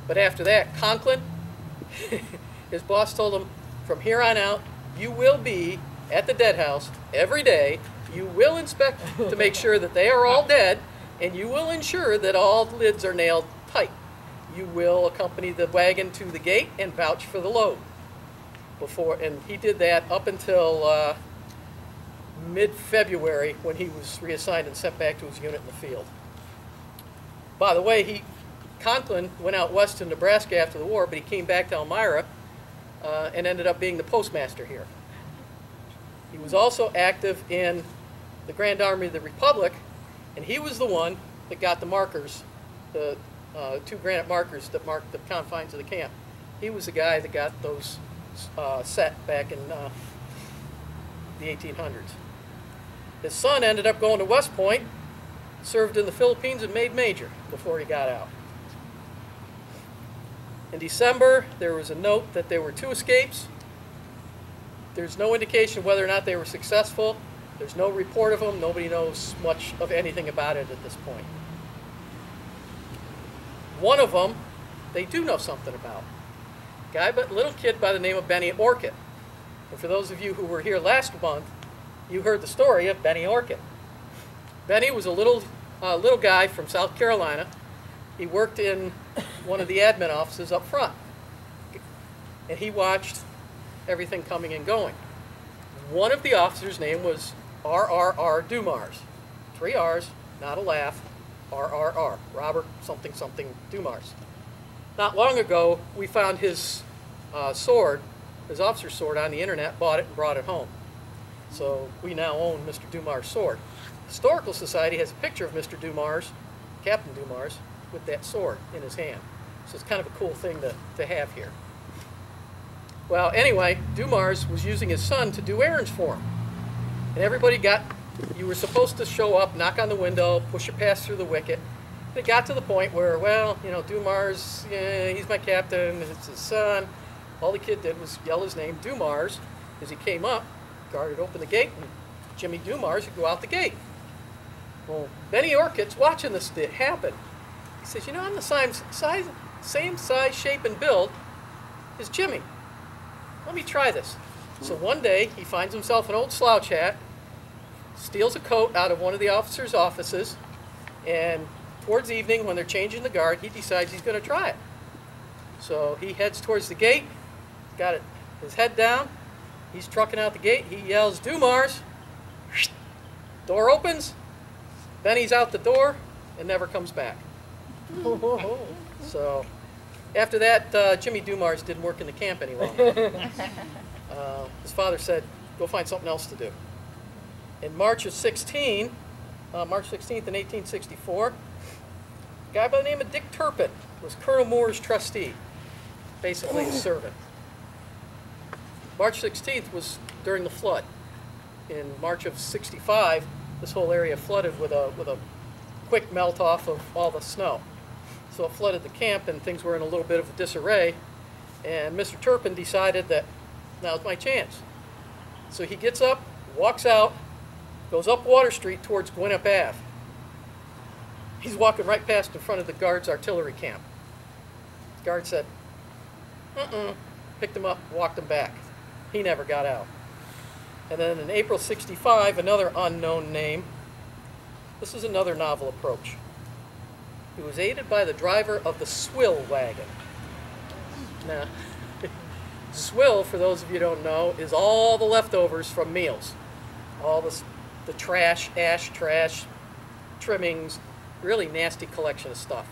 But after that, Conklin, <laughs> his boss told him, from here on out, you will be at the dead house every day. You will inspect to make <laughs> sure that they are all dead, and you will ensure that all the lids are nailed tight. You will accompany the wagon to the gate and vouch for the load. Before, and he did that up until uh, mid-February when he was reassigned and sent back to his unit in the field. By the way, he Conklin went out west to Nebraska after the war, but he came back to Elmira uh, and ended up being the postmaster here. He was also active in the Grand Army of the Republic, and he was the one that got the markers, the uh, two granite markers that mark the confines of the camp. He was the guy that got those uh, set back in uh, the 1800s. His son ended up going to West Point, served in the Philippines, and made major before he got out. In December, there was a note that there were two escapes. There's no indication whether or not they were successful. There's no report of them. Nobody knows much of anything about it at this point. One of them, they do know something about. Guy, but little kid by the name of Benny Orchid. And for those of you who were here last month, you heard the story of Benny Orchid. Benny was a little, uh, little guy from South Carolina. He worked in one of the admin offices up front. And he watched everything coming and going. One of the officers' name was R.R.R. Dumars. Three R's, not a laugh. R.R.R. Robert something something Dumars. Not long ago, we found his uh, sword, his officer's sword, on the internet, bought it, and brought it home. So we now own Mr. Dumars' sword. Historical Society has a picture of Mr. Dumars, Captain Dumars, with that sword in his hand. So it's kind of a cool thing to, to have here. Well, anyway, Dumars was using his son to do errands for him. And everybody got, you were supposed to show up, knock on the window, push your pass through the wicket. It got to the point where, well, you know, Dumars, yeah, he's my captain, it's his son. All the kid did was yell his name, Dumars. As he came up, guard opened the gate, and Jimmy Dumars would go out the gate. Well, Benny Orchid's watching this th- happen. He says, you know, I'm the same size, same size, shape, and build as Jimmy. Let me try this. So hmm. one day, he finds himself an old slouch hat, steals a coat out of one of the officers' offices, and towards evening, when they're changing the guard, he decides he's going to try it. So he heads towards the gate, got it, his head down. He's trucking out the gate. He yells, Dumars. Door opens. Benny's out the door and never comes back. <laughs> So after that, uh, Jimmy Dumars didn't work in the camp any longer. <laughs> Uh, his father said, go find something else to do. In March of 16, uh, March 16th in 1864, a guy by the name of Dick Turpin was Colonel Moore's trustee, basically his <clears throat> servant. March 16th was during the flood. In March of 65, this whole area flooded with a, with a quick melt off of all the snow. So it flooded the camp and things were in a little bit of a disarray. And Mr. Turpin decided that now's my chance. So he gets up, walks out, goes up Water Street towards Gwinnett Ave. He's walking right past in front of the guard's artillery camp. The guard said, uh-uh, picked him up, walked him back. He never got out. And then in April 65, another unknown name. This is another novel approach. He was aided by the driver of the swill wagon. Now, <laughs> swill, for those of you don't know, is all the leftovers from meals. All the, the trash, ash trash, trimmings, really nasty collection of stuff.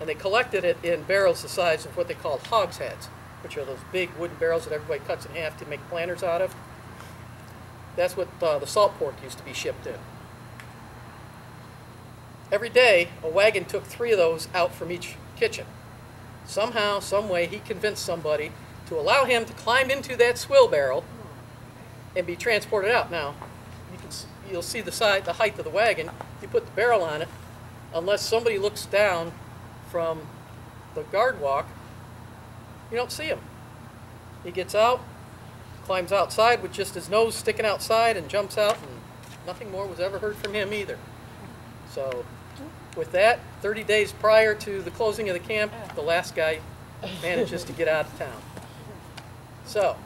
And they collected it in barrels the size of what they called hogsheads, which are those big wooden barrels that everybody cuts in half to make planters out of. That's what uh, the salt pork used to be shipped in. Every day, a wagon took three of those out from each kitchen. Somehow, some way, he convinced somebody to allow him to climb into that swill barrel and be transported out. Now, you can, you'll see the side, the height of the wagon. You put the barrel on it, unless somebody looks down from the guard walk, you don't see him. He gets out, climbs outside with just his nose sticking outside, and jumps out, and nothing more was ever heard from him either. So, with that, 30 days prior to the closing of the camp, the last guy manages to get out of town. So,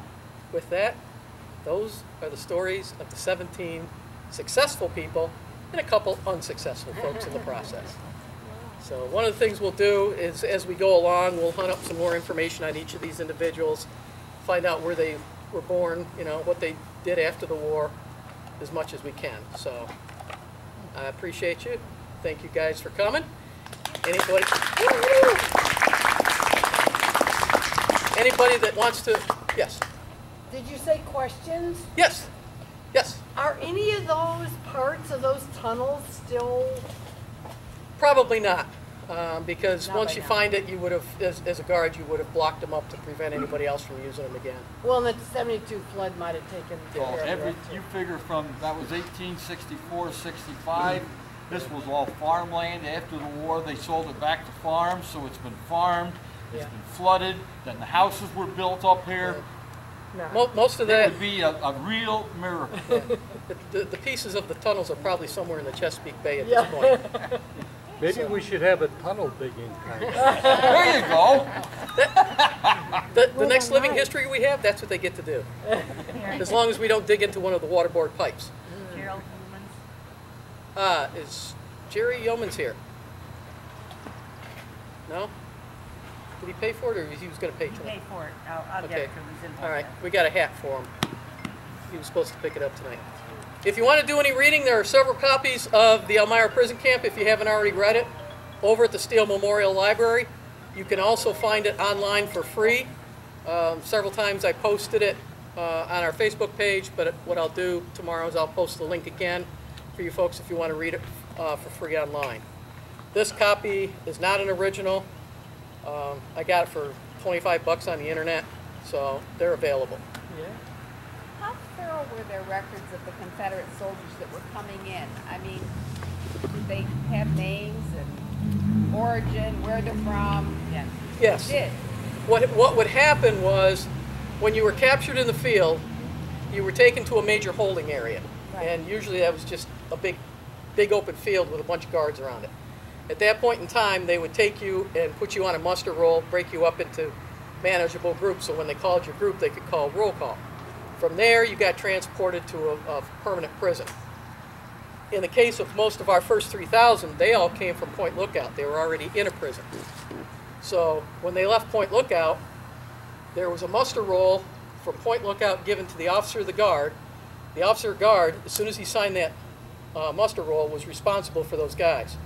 with that, those are the stories of the 17 successful people and a couple unsuccessful folks in the process. So one of the things we'll do is, as we go along, we'll hunt up some more information on each of these individuals, find out where they were born, you know, what they did after the war, as much as we can. So I appreciate you. Thank you guys for coming. Anybody? Anybody that wants to, yes, Did you say questions? yes, yes, Are any of those parts of those tunnels still? probably not. Um, because Not once by you now. find it, you would have, as, as a guard, you would have blocked them up to prevent anybody else from using them again. Well, and the seventy-two flood might have taken Well, care every, that you figure from, that was 1864, 65. This was all farmland. After the war, they sold it back to farms, so it's been farmed. It's Yeah. been flooded. Then the houses were built up here. Mo- most of that... It that, would be a, a real miracle. <laughs> the, the pieces of the tunnels are probably somewhere in the Chesapeake Bay at Yeah. this point. <laughs> Maybe we should have a tunnel digging contest. <laughs> There you go. The, the next living history we have, that's what they get to do. <laughs> As long as we don't dig into one of the waterboard pipes. Gerald Newman's. Uh, is Jerry Yeomans here? No? Did he pay for it, or he was gonna pay tonight? Pay for it. I'll, I'll get Okay. it from his All right, we got a hat for him. He was supposed to pick it up tonight. If you want to do any reading, there are several copies of the Elmira Prison Camp, if you haven't already read it, over at the Steele Memorial Library. You can also find it online for free. Um, Several times I posted it uh, on our Facebook page, but what I'll do tomorrow is I'll post the link again for you folks if you want to read it uh, for free online. This copy is not an original. Um, I got it for 25 bucks on the internet, so they're available. Thorough were their records of the Confederate soldiers that were coming in? I mean, did they have names and origin, where they're from? Yes. Yes. Did. What, what would happen was, when you were captured in the field, you were taken to a major holding area. Right. And usually that was just a big, big open field with a bunch of guards around it. At that point in time, they would take you and put you on a muster roll, break you up into manageable groups, so when they called your group, they could call roll call. From there, you got transported to a, a permanent prison. In the case of most of our first 3,000, they all came from Point Lookout. They were already in a prison. So when they left Point Lookout, there was a muster roll from Point Lookout given to the officer of the guard. The officer of guard, as soon as he signed that uh, muster roll, was responsible for those guys.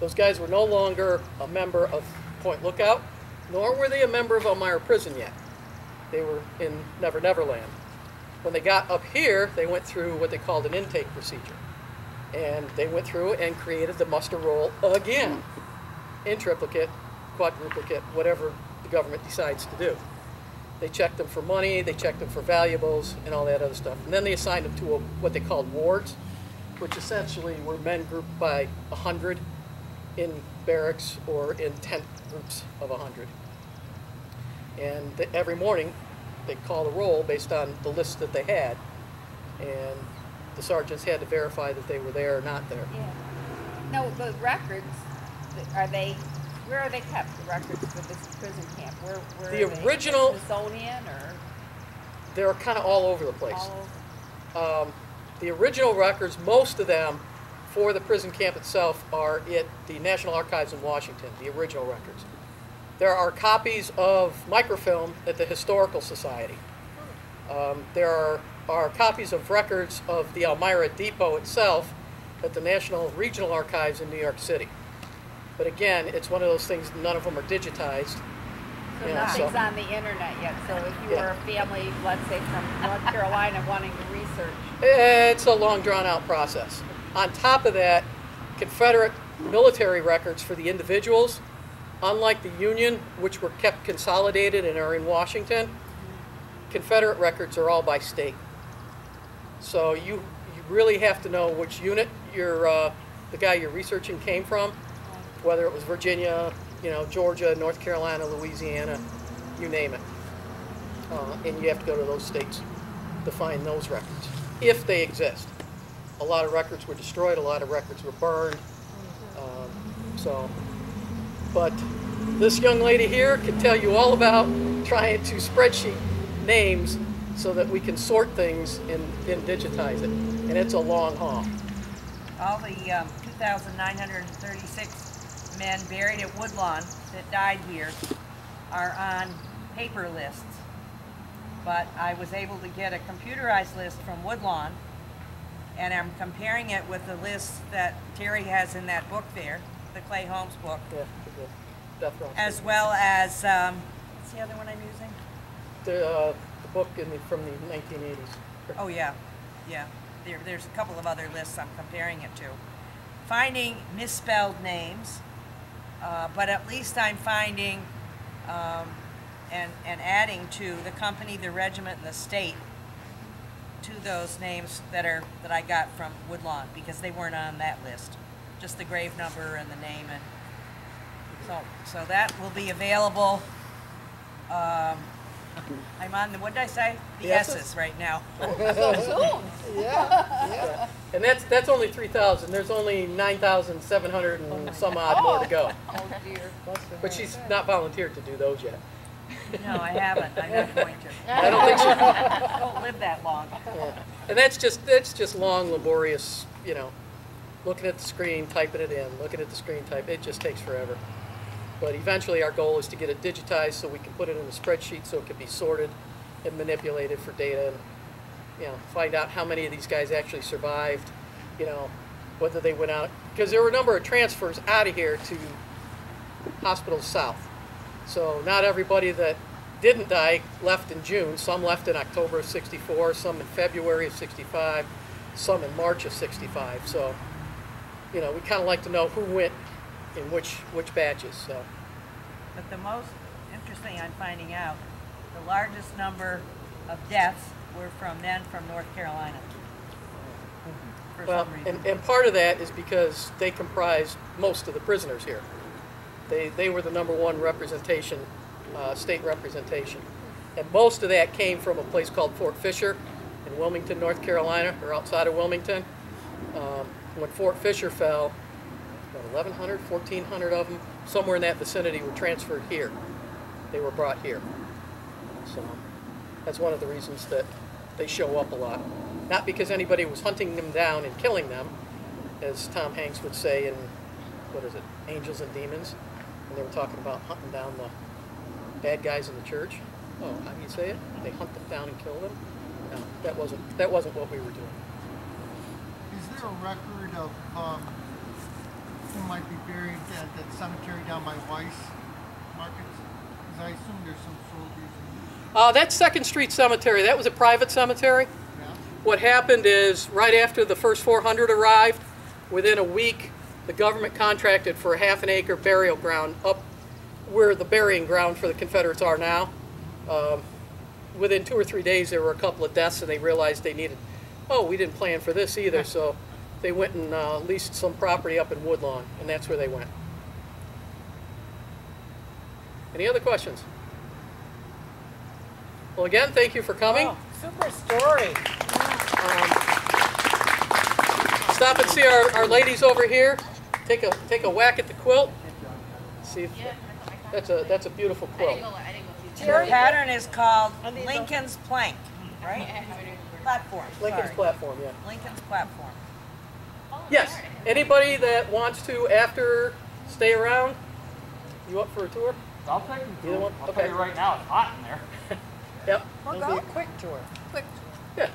Those guys were no longer a member of Point Lookout, nor were they a member of Elmira Prison yet. They were in Never Never Land. When they got up here, they went through what they called an intake procedure. And they went through and created the muster roll again in triplicate, quadruplicate, whatever the government decides to do. They checked them for money, they checked them for valuables, and all that other stuff. And then they assigned them to a, what they called wards, which essentially were men grouped by 100 in barracks or in tent groups of 100. And th- every morning, they'd call the roll based on the list that they had. And the sergeants had to verify that they were there or not there. Yeah. No, the records, are they, where are they kept, the records for this prison camp? Where, where The are they? original- Smithsonian or They're kind of all over the place. all over? Um, the original records, most of them for the prison camp itself are at the National Archives in Washington, the original records. There are copies of microfilm at the Historical Society. Um, there are, are copies of records of the Elmira Depot itself at the National Regional Archives in New York City. But again, it's one of those things, none of them are digitized. So Yeah, so- nothing's on the internet yet, so if you Yeah. were a family, let's say from North Carolina wanting to research, It's a long drawn out process. On top of that, Confederate military records for the individuals, unlike the Union, which were kept consolidated and are in Washington, Confederate records are all by state. So you, you really have to know which unit your, uh, the guy you're researching came from, whether it was Virginia, you know, Georgia, North Carolina, Louisiana, you name it. Uh, and you have to go to those states to find those records, if they exist. A lot of records were destroyed, a lot of records were burned. Um, so, but this young lady here can tell you all about trying to spreadsheet names so that we can sort things and, digitize it. And it's a long haul. All the um, 2,936 men buried at Woodlawn that died here are on paper lists. But I was able to get a computerized list from Woodlawn, and I'm comparing it with the list that Terri has in that book there, the Clay Holmes book, Yeah, death row. as well as, um, what's the other one I'm using? The, uh, the book in the, from the 1980s. Oh, yeah, yeah. There, there's a couple of other lists I'm comparing it to. Finding misspelled names, Uh, but at least I'm finding um, and, and adding to the company, the regiment, and the state to those names that are that I got from Woodlawn because they weren't on that list. Just the grave number and the name and so so that will be available. Um, I'm on the what did I say? The The S's? S's right now. <laughs> <laughs> yeah. And that's, that's only three thousand, there's only nine thousand seven hundred and some odd more to go. Oh dear. But she's not volunteered to do those yet. No, I haven't. I'm not going to. <laughs> I don't think she, I don't live that long. Yeah. And that's just, that's just long laborious, you know, looking at the screen, typing it in, looking at the screen, type, it just takes forever. But eventually, our goal is to get it digitized so we can put it in a spreadsheet so it can be sorted and manipulated for data and, you know, find out how many of these guys actually survived, you know, whether they went out, because there were a number of transfers out of here to hospitals south. So not everybody that didn't die left in June. Some left in October of 64, some in February of 65, some in March of 65. So, you know, we kind of like to know who went in which, which batches, so. But the most interesting I'm finding out, the largest number of deaths were from men from North Carolina. For Well, some and, reason. and part of that is because they comprise most of the prisoners here. They, they were the number one representation, uh, state representation. And most of that came from a place called Fort Fisher in Wilmington, North Carolina, or outside of Wilmington. Um, when Fort Fisher fell, 1,100, 1,400 of them, somewhere in that vicinity were transferred here. They were brought here. So that's one of the reasons that they show up a lot. Not because anybody was hunting them down and killing them, as Tom Hanks would say in, what is it, Angels and Demons, when they were talking about hunting down the bad guys in the church. Oh, how do you say it? They hunt them down and kill them? No, that wasn't, that wasn't what we were doing. Is there a record of um, who might be buried at that cemetery down by Weis Markets? Because I assume there's some soldiers in Uh, that Second Street Cemetery, that was a private cemetery. yeah? What happened is, right after the first 400 arrived, within a week, the government contracted for a half an acre burial ground up where the burying ground for the Confederates are now. Um, within two or three days, there were a couple of deaths, and they realized they needed, oh, we didn't plan for this either, so they went and uh, leased some property up in Woodlawn, and that's where they went. Any other questions? Well, again, thank you for coming. Oh, Super story. Stop and see our, our ladies over here. Take a take a whack at the quilt. See if that's a that's a beautiful quilt. The pattern is called Lincoln's Plank, right? Platform, Lincoln's sorry. platform, yeah. Lincoln's Platform. Yes. Anybody that wants to after stay around, you up for a tour? I'll take you Either to one? it. I'll Okay. tell you right now, it's hot in there. <laughs> Yep. It'll be a quick tour. Quick. Yeah.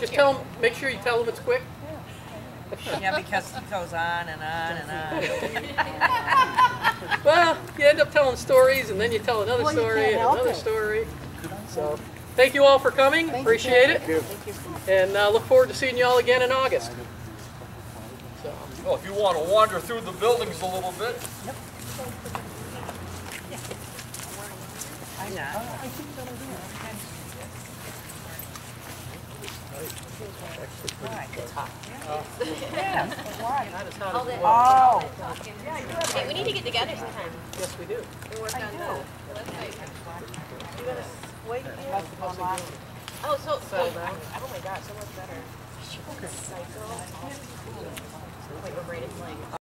Just tell them. Make sure you tell them it's quick. Yeah, because it goes on and on and on. <laughs> Well, you end up telling stories, and then you tell another Well, story and another it. story. So, thank you all for coming. Appreciate it, and uh, look forward to seeing you all again in August. So. Well, if you want to wander through the buildings a little bit, I'm not. Why? It's hot. Yeah, why? Not as hot as. Oh, Hey, we need to get together sometime Yes, we do. and work on the the Oh, so, so oh, oh my god, so much better. Okay. Psycho. Wait, we're rated like.